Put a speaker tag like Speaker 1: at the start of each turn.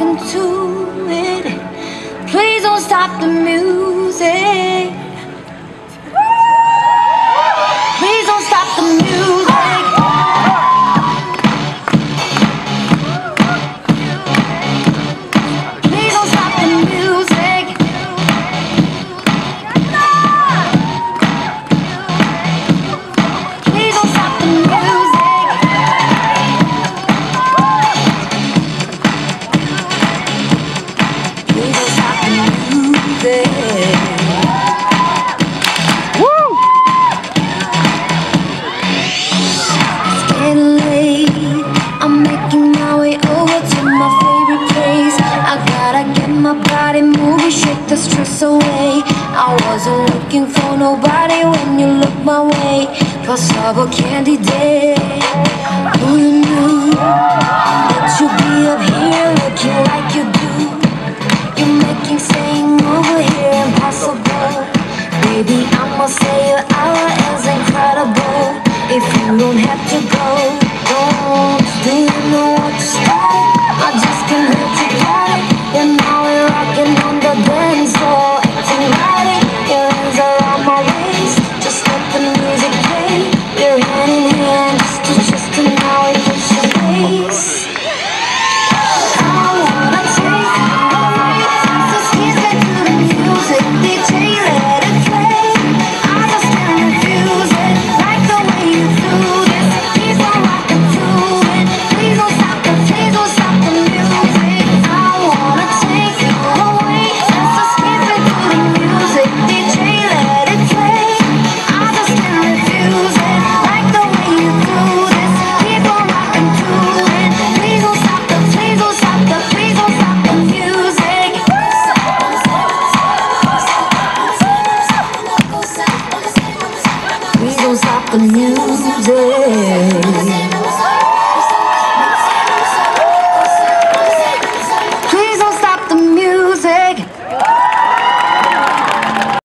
Speaker 1: into it. Please don't stop the music. the stress away. I wasn't looking for nobody when you looked my way. Cause I candy day Who you knew that you'd be up here? Looking like you do. You're making staying over here. Impossible. Baby, I'ma say your hour is incredible. If you don't have to the music.